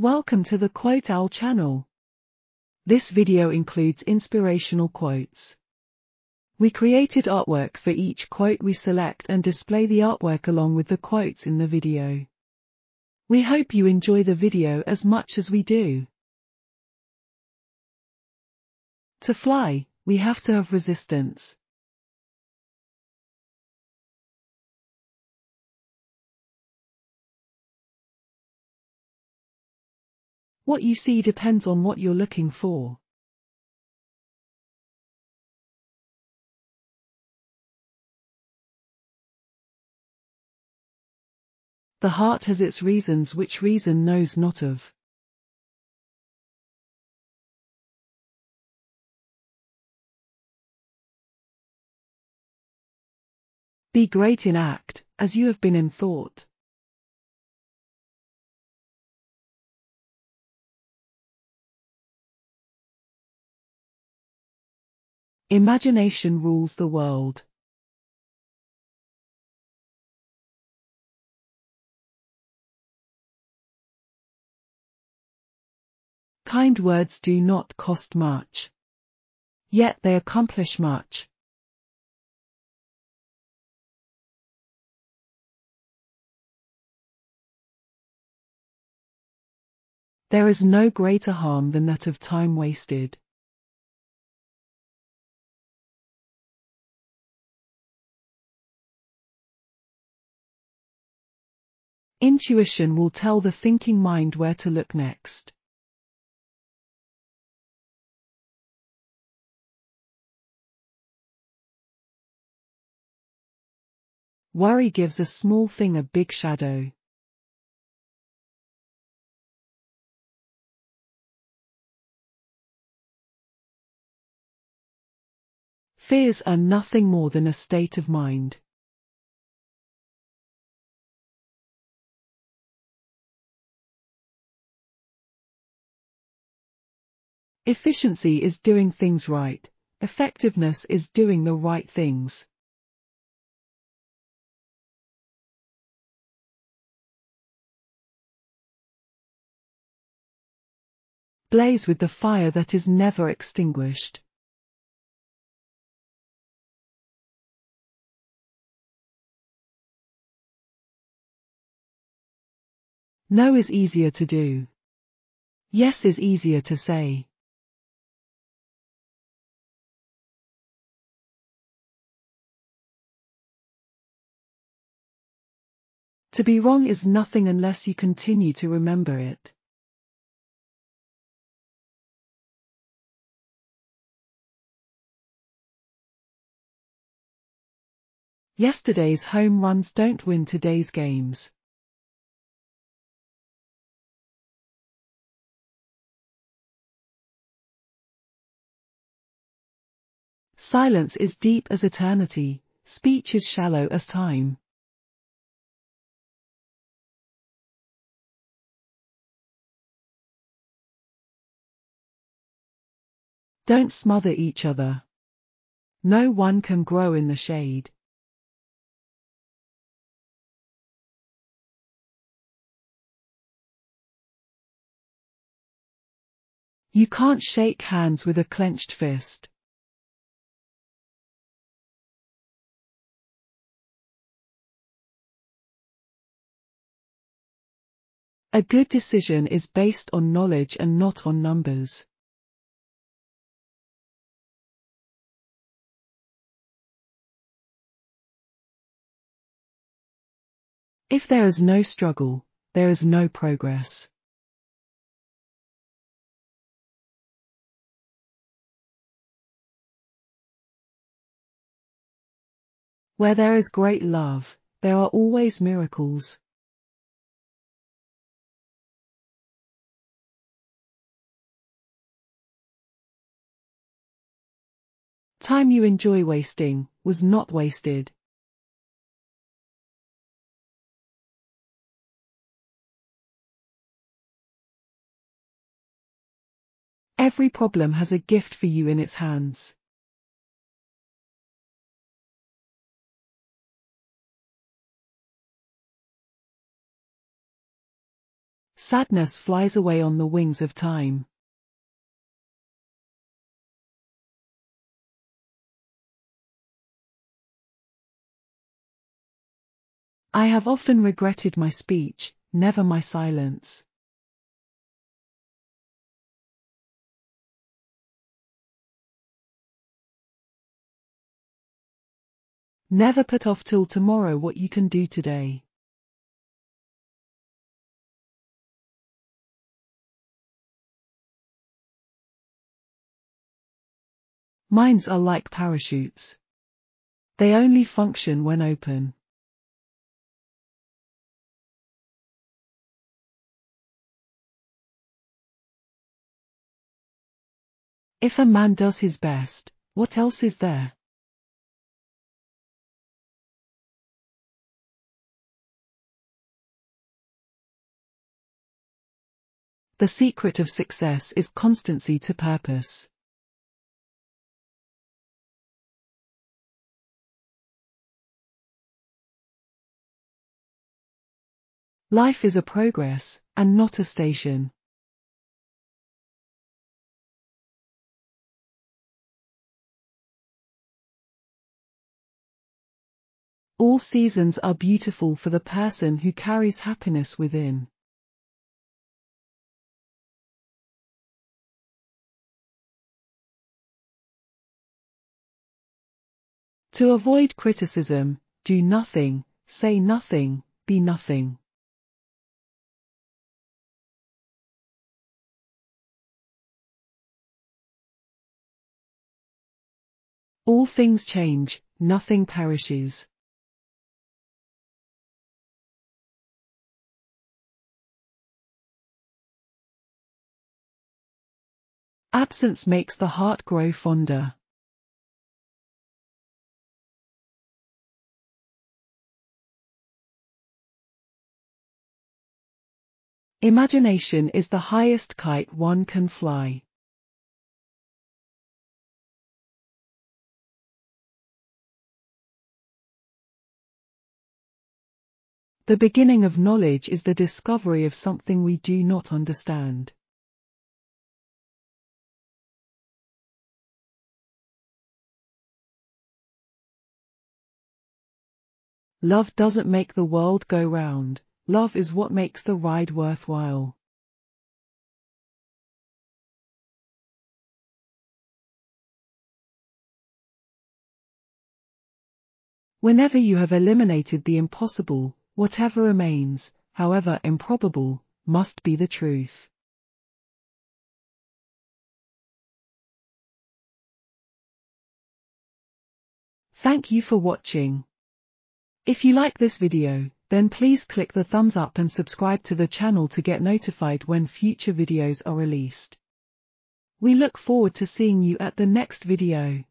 Welcome to the Quote Owl channel. This video includes inspirational quotes. We created artwork for each quote we select and display the artwork along with the quotes in the video. We hope you enjoy the video as much as we do. To fly, we have to have resistance. What you see depends on what you're looking for. The heart has its reasons which reason knows not of. Be great in act, as you have been in thought. Imagination rules the world. Kind words do not cost much. Yet they accomplish much. There is no greater harm than that of time wasted. Intuition will tell the thinking mind where to look next. Worry gives a small thing a big shadow. Fears are nothing more than a state of mind. Efficiency is doing things right. Effectiveness is doing the right things. Blaze with the fire that is never extinguished. No is easier to do. Yes is easier to say. To be wrong is nothing unless you continue to remember it. Yesterday's home runs don't win today's games. Silence is deep as eternity, speech is shallow as time. Don't smother each other. No one can grow in the shade. You can't shake hands with a clenched fist. A good decision is based on knowledge and not on numbers. If there is no struggle, there is no progress. Where there is great love, there are always miracles. Time you enjoy wasting, was not wasted. Every problem has a gift for you in its hands. Sadness flies away on the wings of time. I have often regretted my speech, never my silence. Never put off till tomorrow what you can do today. Minds are like parachutes. They only function when open. If a man does his best, what else is there? The secret of success is constancy to purpose. Life is a progress, and not a station. All seasons are beautiful for the person who carries happiness within. To avoid criticism, do nothing, say nothing, be nothing. All things change, nothing perishes. Absence makes the heart grow fonder. Imagination is the highest kite one can fly. The beginning of knowledge is the discovery of something we do not understand. Love doesn't make the world go round, love is what makes the ride worthwhile. Whenever you have eliminated the impossible, Whatever remains, however improbable, must be the truth. Thank you for watching. If you like this video, then please click the thumbs up and subscribe to the channel to get notified when future videos are released. We look forward to seeing you at the next video.